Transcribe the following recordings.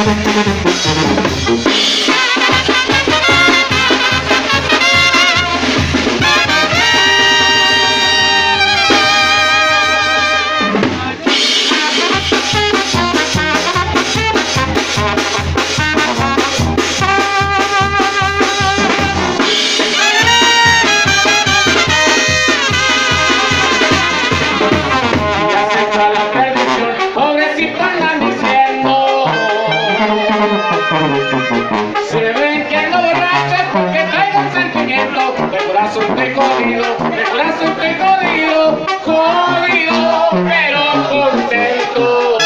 Música Se ven que ando borracha porque traigo un sentimiento De corazón te jodido, de corazón te jodido Jodido, pero contento.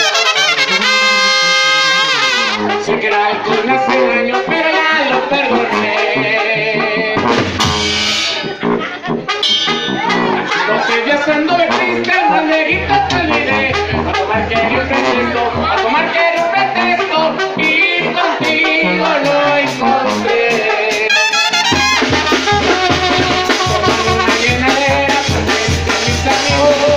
Oh,